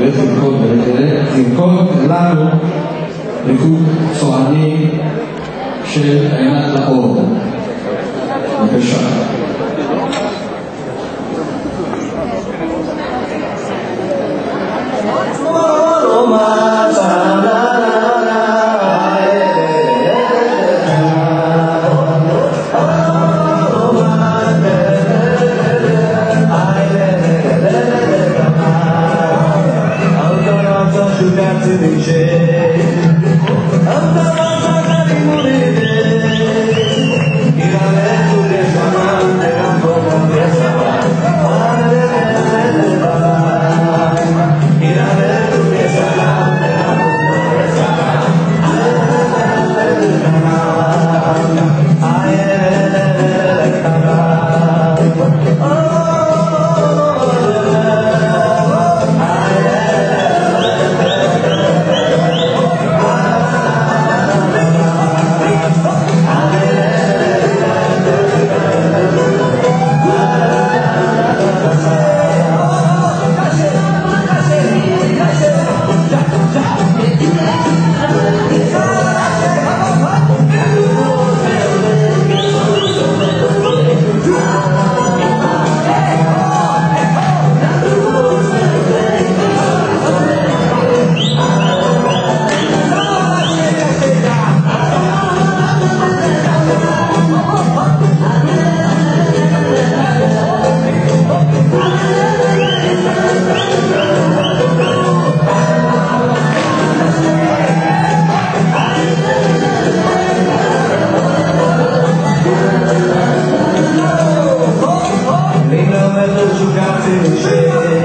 ותרקוד תרקוד לנו ריקוד צועני של עינת לאור. Gesù grazie